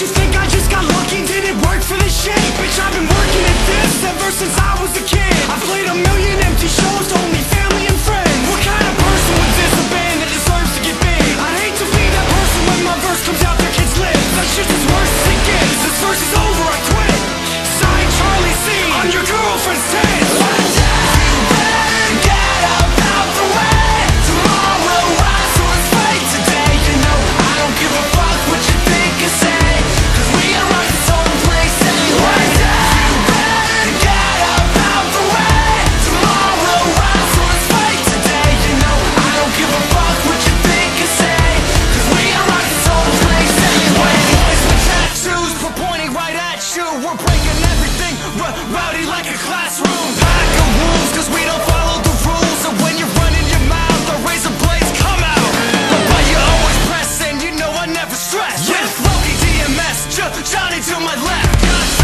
bitches think I just got lucky. Didn't work for this shit? Bitch, I've been working at this ever since I was a kid. I've played a million empty shows, only 50 Johnny to my left.